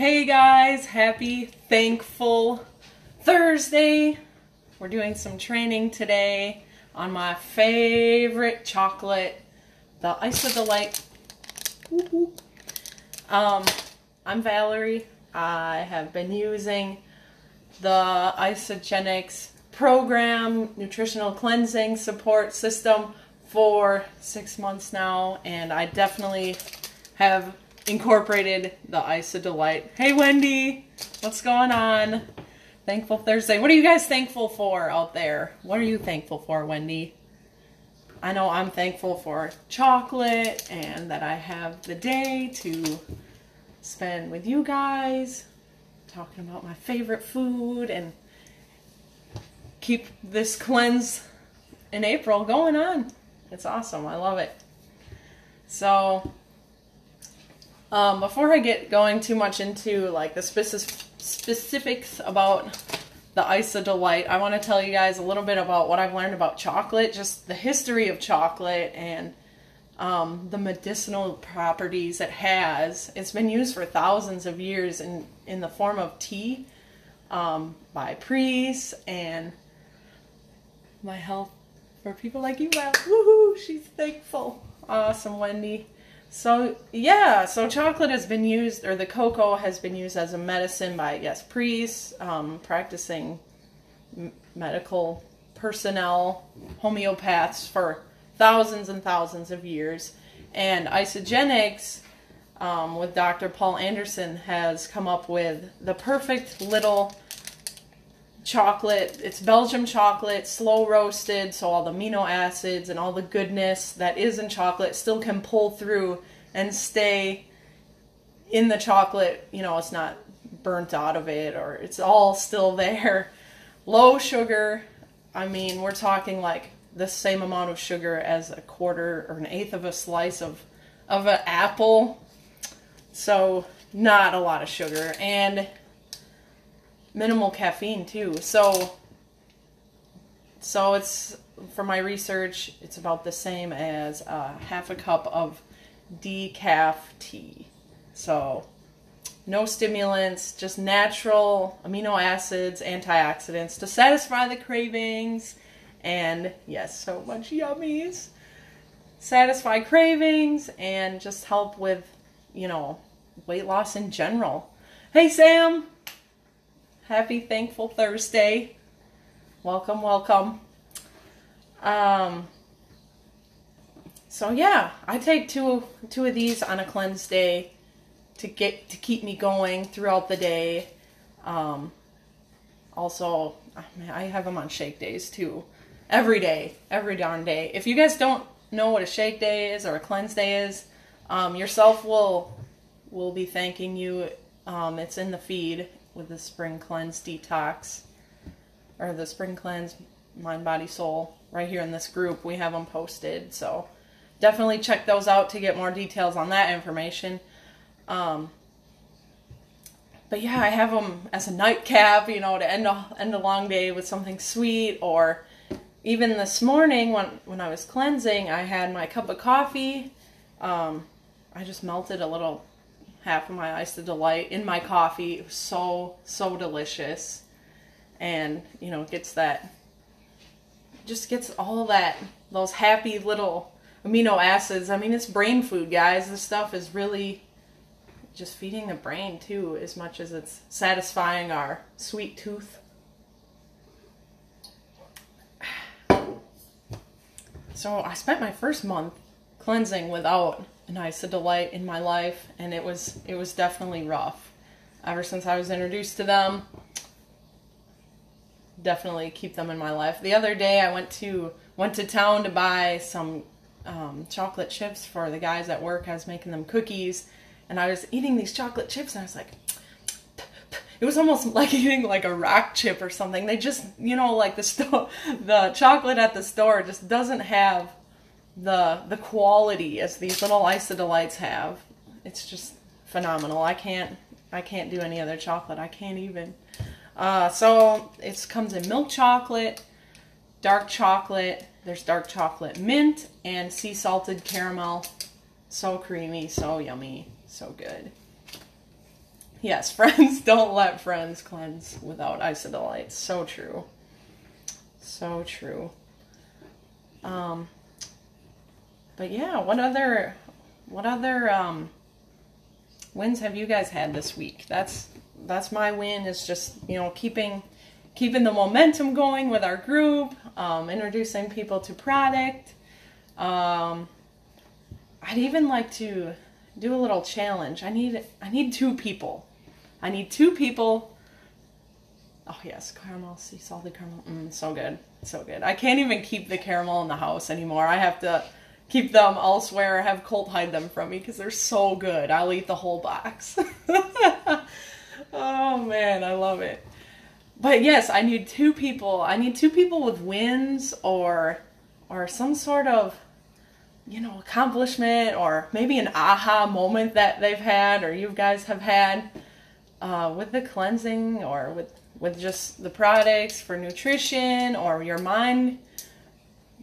Hey guys, happy thankful Thursday. We're doing some training today on my favorite chocolate, the Isa Delight. Um, I'm Valerie. I have been using the Isagenix program, nutritional cleansing support system for six months now, and I definitely have incorporated the Isa Delight. Hey Wendy, what's going on? Thankful Thursday. What are you guys thankful for out there? What are you thankful for, Wendy? I know I'm thankful for chocolate and that I have the day to spend with you guys, talking about my favorite food and keep this cleanse in April going on. It's awesome. I love it. So, um, before I get going too much into like the specific specifics about the Isa Delight, I want to tell you guys a little bit about what I've learned about chocolate, just the history of chocolate and um, the medicinal properties it has. It's been used for thousands of years in, in the form of tea um, by priests and my health for people like you, Val. Woohoo! She's thankful. Awesome, Wendy. So yeah, so chocolate has been used, or the cocoa has been used as a medicine by yes priests, um, practicing medical personnel, homeopaths for thousands and thousands of years, and Isagenix um, with Dr. Paul Anderson has come up with the perfect little chocolate. It's Belgium chocolate, slow roasted, so all the amino acids and all the goodness that is in chocolate still can pull through and stay in the chocolate. You know, it's not burnt out of it or it's all still there. Low sugar. I mean, we're talking like the same amount of sugar as a quarter or an eighth of a slice of of an apple. So, not a lot of sugar and minimal caffeine too. So so it's for my research, it's about the same as uh, half a cup of decaf tea. So no stimulants, just natural amino acids, antioxidants to satisfy the cravings, and yes, so much yummies. Satisfy cravings and just help with, you know, weight loss in general. Hey Sam, Happy Thankful Thursday. Welcome, welcome. Um, so yeah, I take two two of these on a cleanse day to get to keep me going throughout the day. Um, also, I have them on shake days too. Every day, every darn day. If you guys don't know what a shake day is or a cleanse day is, um, yourself will will be thanking you. Um, it's in the feed with the Spring Cleanse Detox or the Spring Cleanse Mind, Body, Soul right here in this group. We have them posted. So definitely check those out to get more details on that information. Um, but yeah, I have them as a nightcap, you know, to end a, end a long day with something sweet. Or even this morning when, when I was cleansing, I had my cup of coffee. Um, I just melted a little half of my Isa Delight in my coffee. It was so, so delicious. And, you know, gets that, just gets all that, those happy little amino acids. I mean, it's brain food, guys. This stuff is really just feeding the brain, too, as much as it's satisfying our sweet tooth. So I spent my first month cleansing without and Isa Delight in my life, and it was it was definitely rough. Ever since I was introduced to them, definitely keep them in my life. The other day, I went to went to town to buy some um, chocolate chips for the guys at work. I was making them cookies, and I was eating these chocolate chips, and I was like, it was almost like eating like a rock chip or something. They just, you know, like the store, the chocolate at the store just doesn't have the the quality as these little Isa Delights have. It's just phenomenal. I can't I can't do any other chocolate. I can't even. Uh, so it comes in milk chocolate, dark chocolate. There's dark chocolate mint and sea salted caramel. So creamy, so yummy, so good. yes, friends don't let friends cleanse without Isa Delight. So true. So true. Um, but yeah, what other what other um, wins have you guys had this week? That's that's my win. Is just you know keeping keeping the momentum going with our group, um, introducing people to product. Um, I'd even like to do a little challenge. I need I need two people. I need two people. Oh yes, caramel, sea salted caramel. Mm, so good, so good. I can't even keep the caramel in the house anymore. I have to keep them elsewhere. Have Colt hide them from me because they're so good. I'll eat the whole box. oh man, I love it. But yes, I need two people. I need two people with wins or or some sort of you know accomplishment or maybe an aha moment that they've had or you guys have had uh, with the cleansing or with with just the products for nutrition or your mind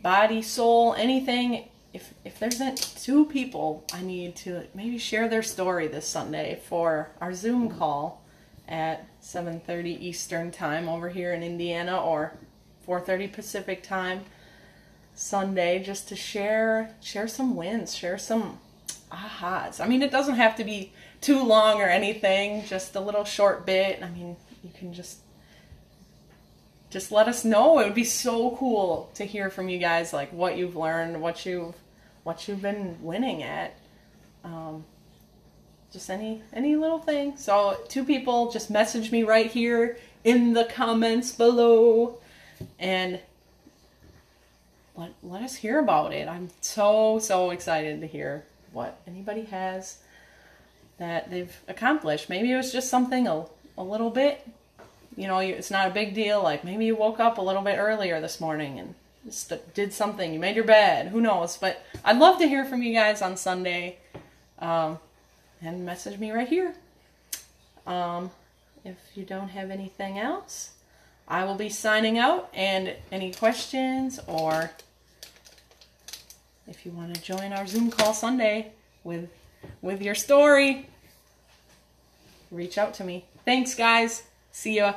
body soul anything if if there's two people i need to maybe share their story this sunday for our zoom mm-hmm. call at 7:30 eastern time over here in indiana or 4:30 pacific time sunday just to share share some wins share some ahas. I mean it doesn't have to be too long or anything just a little short bit. I mean you can just just let us know. It would be so cool to hear from you guys, like what you've learned, what you've what you've been winning at. Um, just any any little thing. So two people just message me right here in the comments below, and let let us hear about it. I'm so so excited to hear what anybody has that they've accomplished. Maybe it was just something a, a little bit you know, it's not a big deal. Like maybe you woke up a little bit earlier this morning and did something. You made your bed. Who knows? But I'd love to hear from you guys on Sunday. Um, and message me right here. Um, if you don't have anything else, I will be signing out. And any questions or if you want to join our Zoom call Sunday with with your story, reach out to me. Thanks, guys. See ya.